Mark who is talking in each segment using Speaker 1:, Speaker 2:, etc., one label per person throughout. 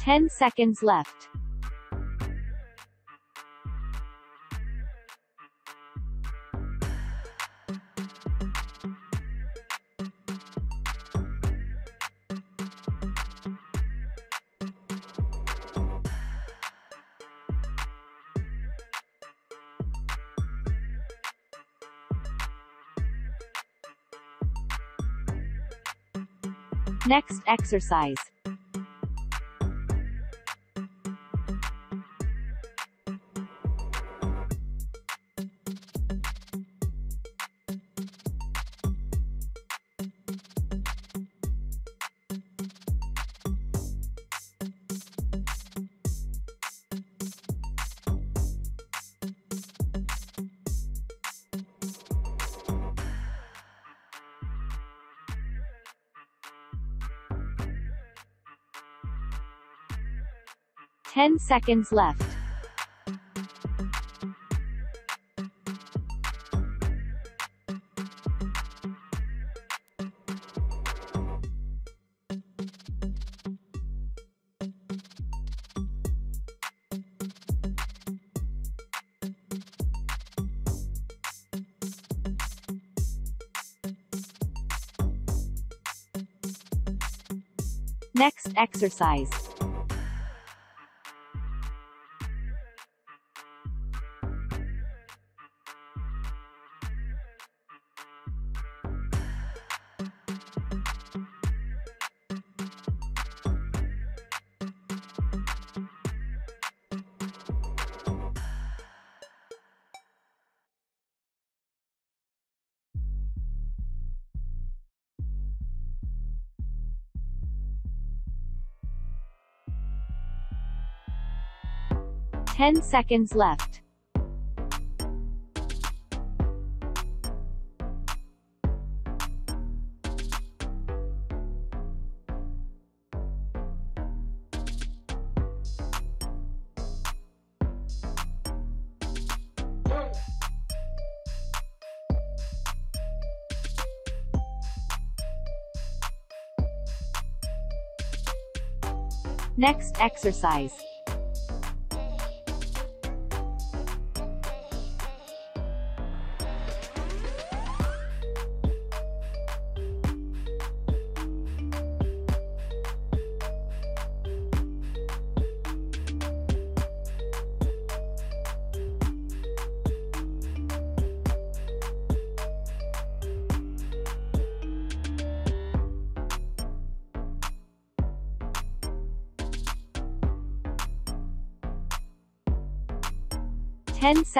Speaker 1: 10 seconds left. Next exercise. Ten seconds left. Next exercise. Ten seconds left. Next exercise.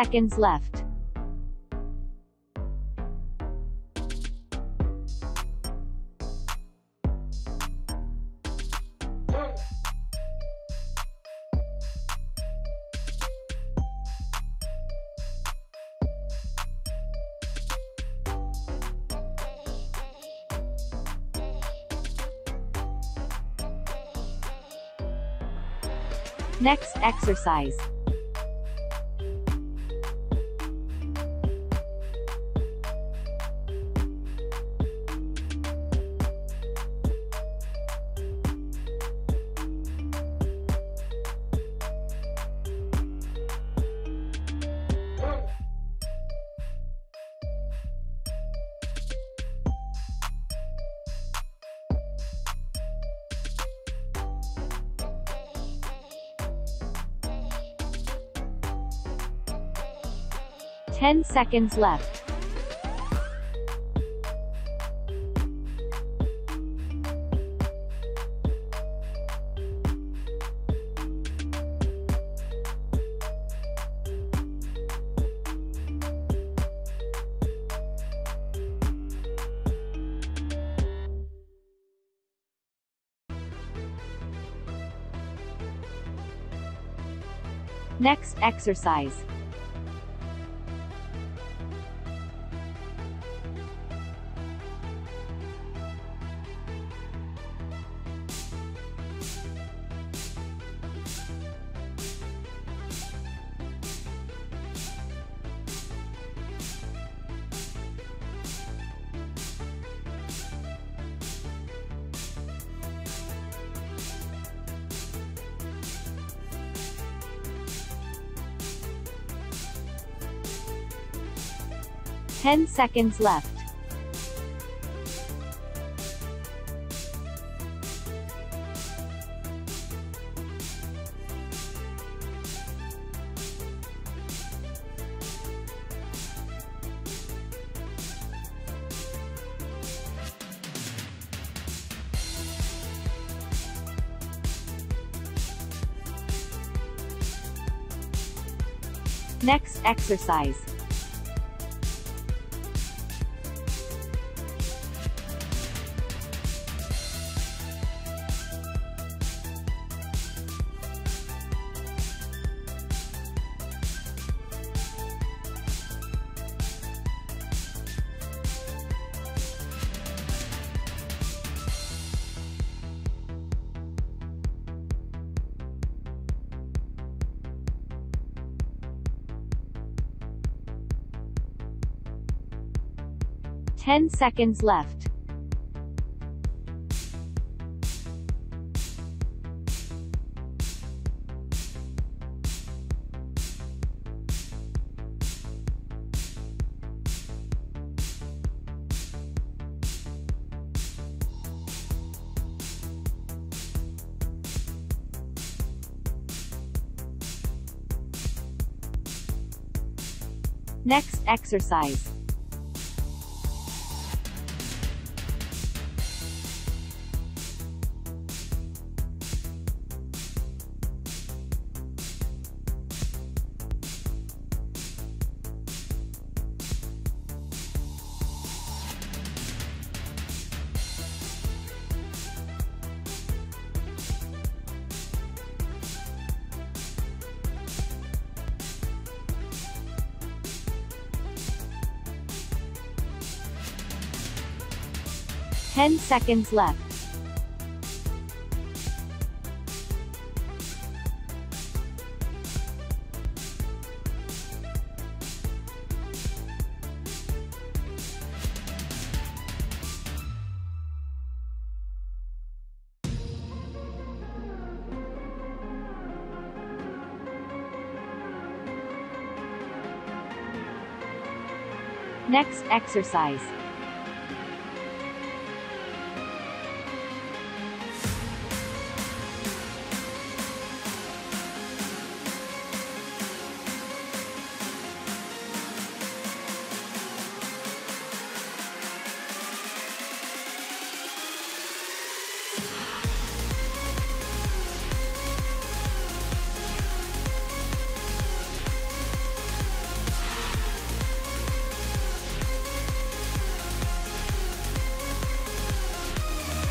Speaker 1: Seconds left. Next exercise. Ten seconds left. Next exercise. 10 seconds left. Next exercise. Ten seconds left. Next exercise. Ten seconds left. Next exercise.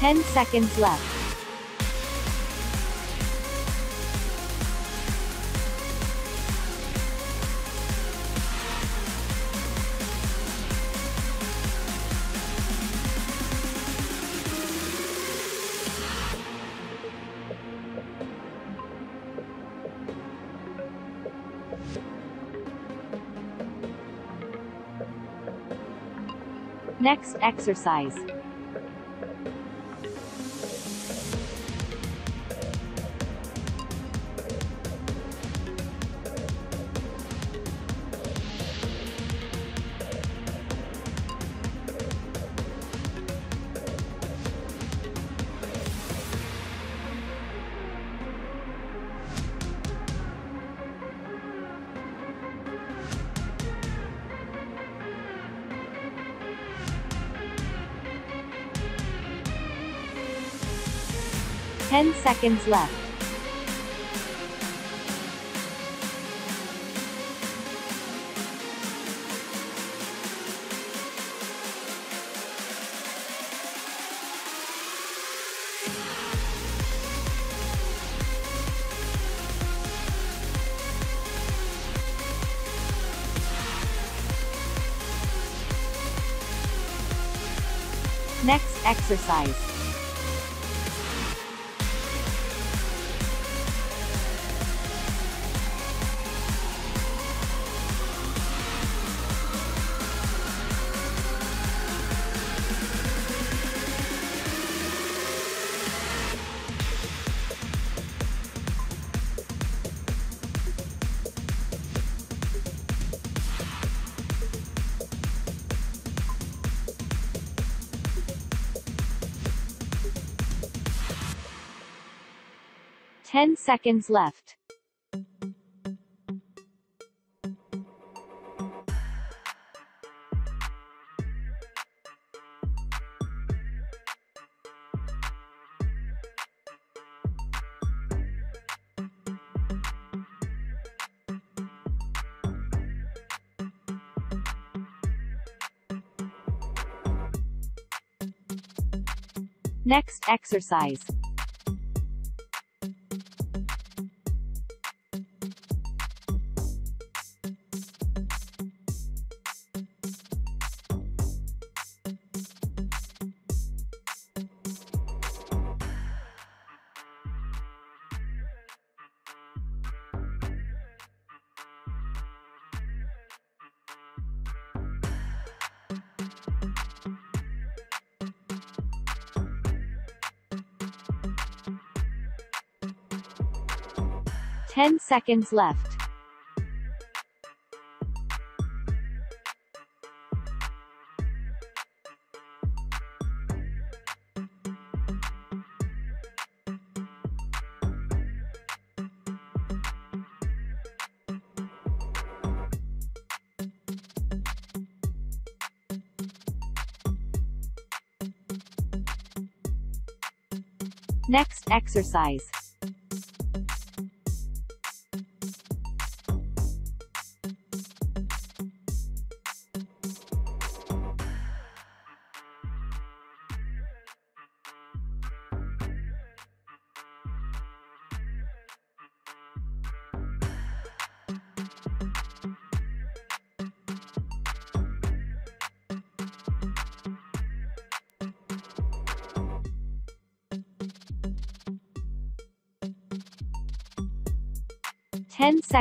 Speaker 1: Ten seconds left. Next exercise. Ten seconds left. Next exercise. 10 seconds left. Next exercise. Ten seconds left. Next exercise.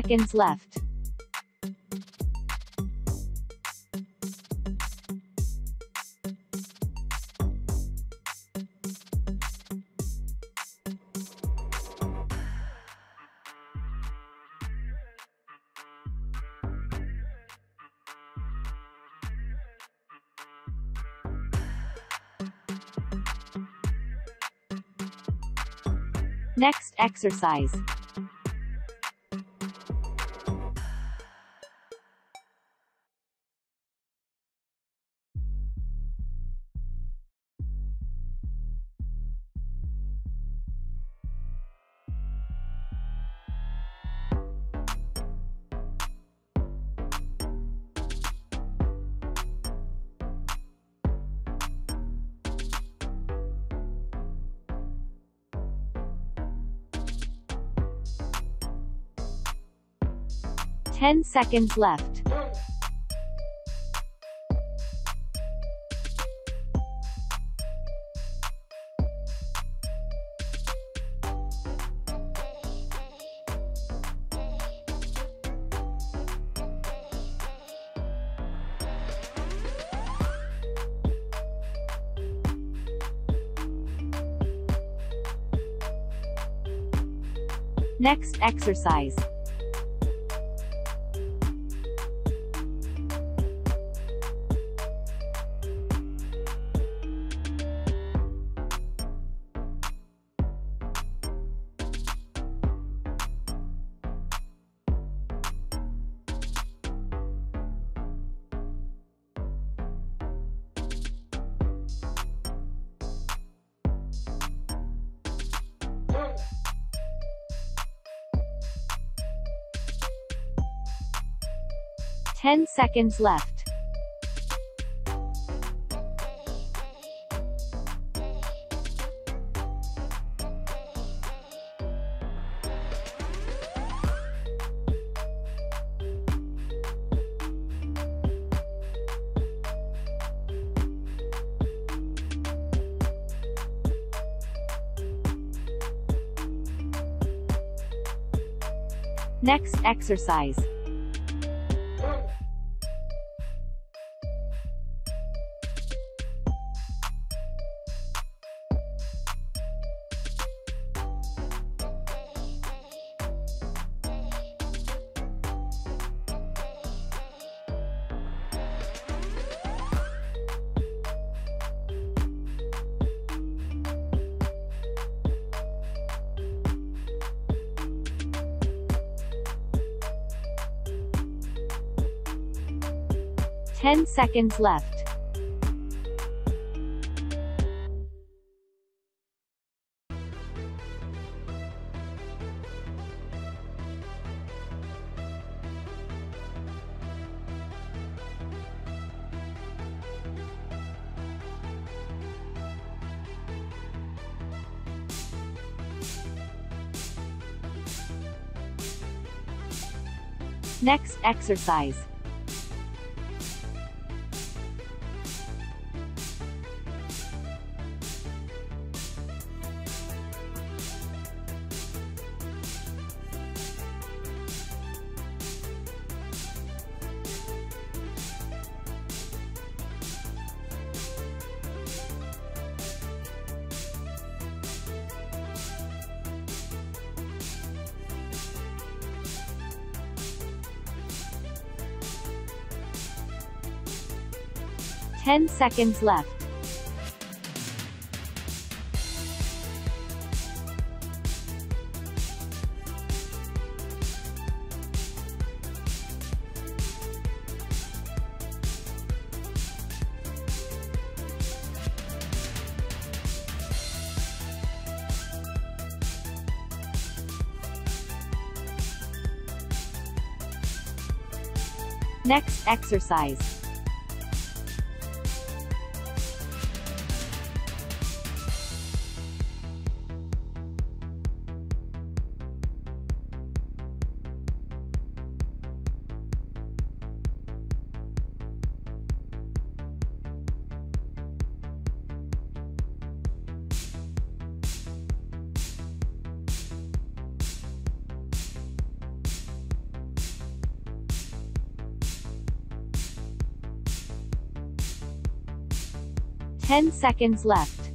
Speaker 1: Seconds left. Next exercise. Ten seconds left. Next exercise. Seconds left. Next exercise. Seconds left. Next exercise. Seconds left. Next exercise. Ten seconds left.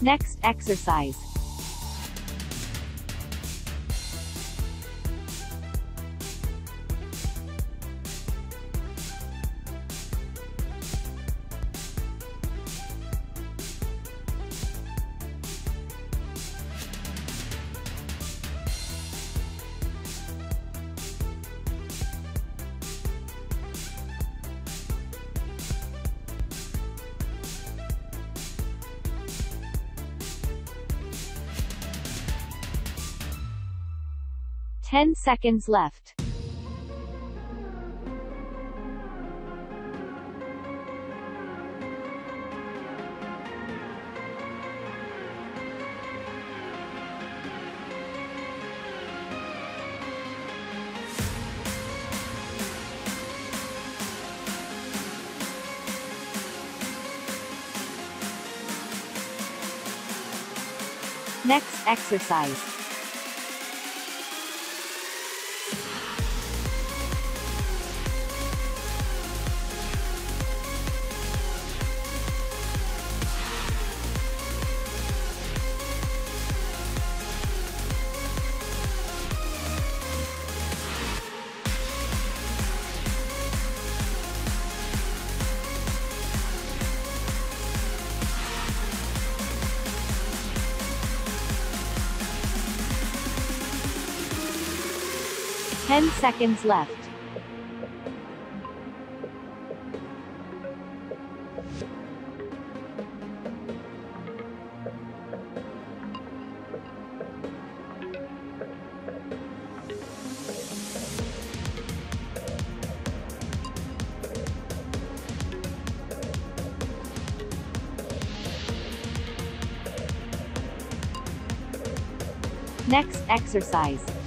Speaker 1: Next exercise. Ten seconds left. Next exercise. Ten seconds left. Next exercise.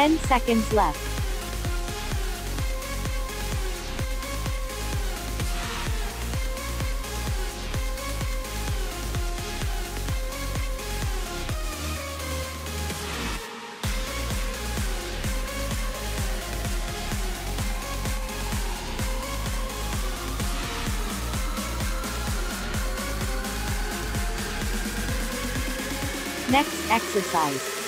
Speaker 1: 10 seconds left. Next exercise.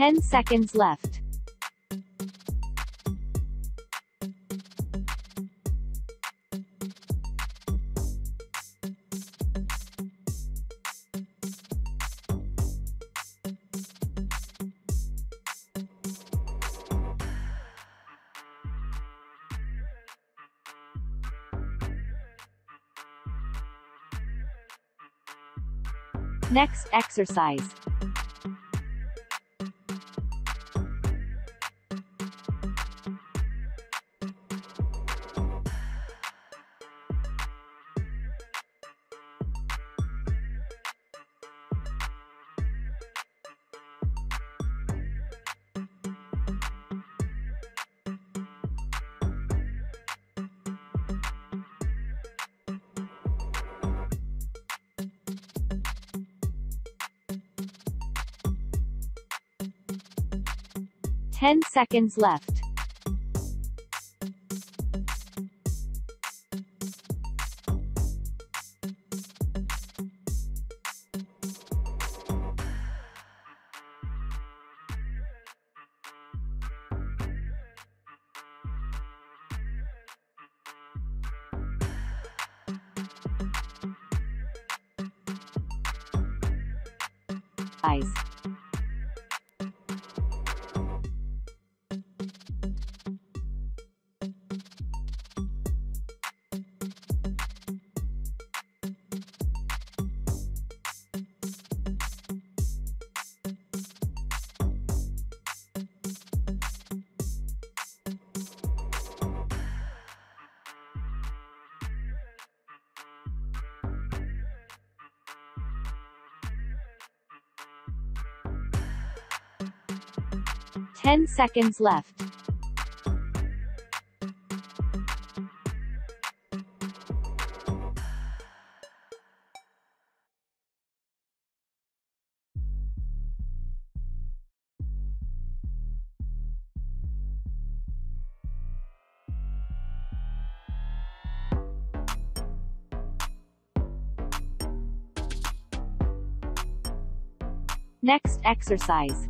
Speaker 1: Ten seconds left. Next exercise. Ten seconds left. 10 seconds left. Next exercise.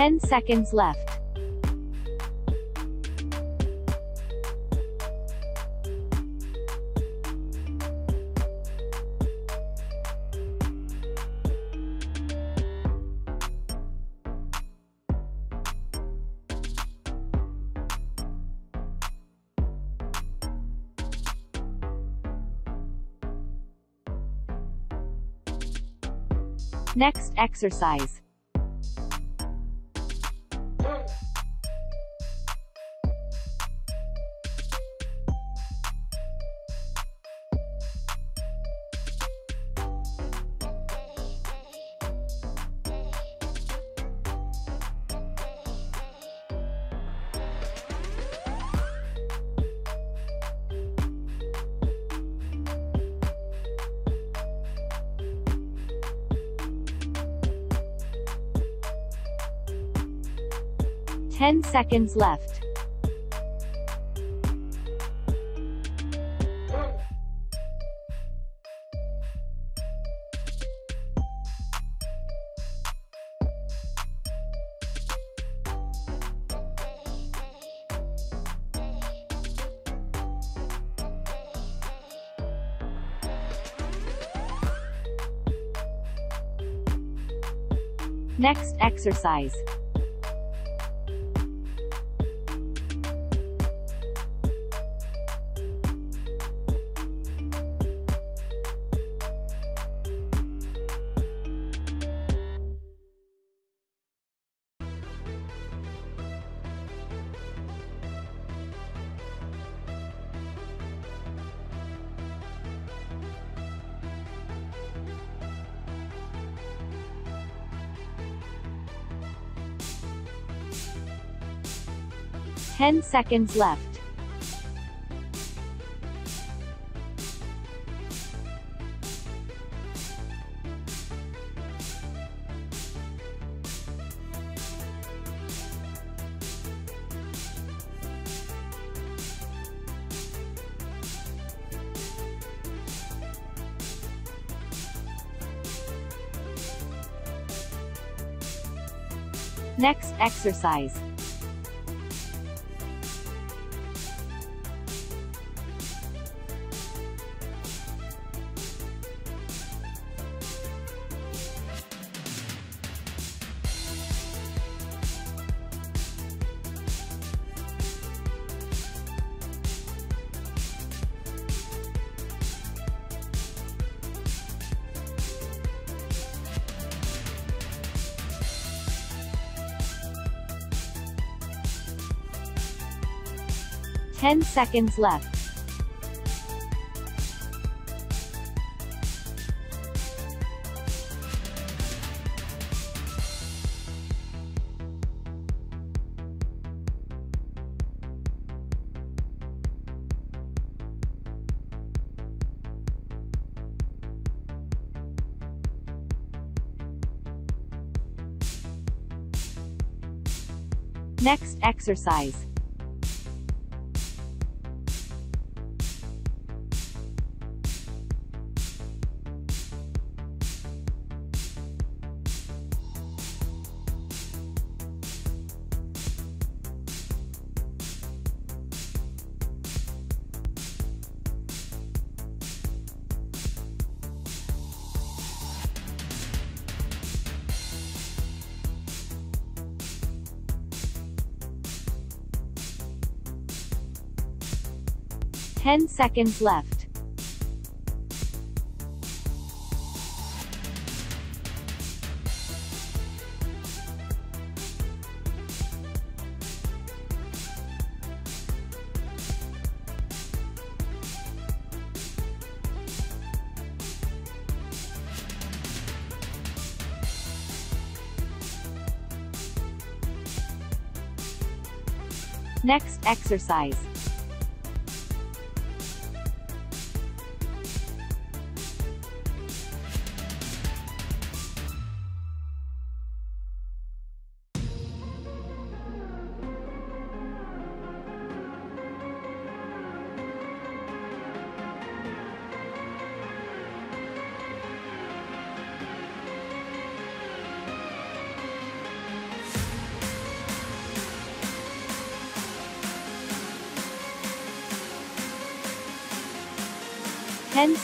Speaker 1: Ten seconds left. Next exercise. 10 seconds left. Next exercise. Ten seconds left. Next exercise. Ten seconds left. Next exercise. Seconds left. Next exercise.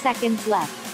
Speaker 1: Seconds left.